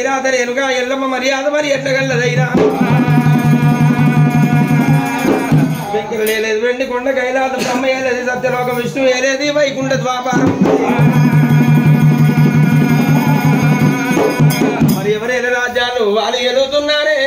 రేణుగా ఎల్లమ్మ మర్యాద మరి ఎట్లగల్లదైరా వెంకట లేదు వెండి కొండ కైలాస బ్రహ్మ ఏలేదు సత్యలోక విష్ణు ఏలేది వైకుంఠ ద్వాపారం మరి ఎవరైనా రాజ్యాలు వాళ్ళు ఎలుగుతున్నారే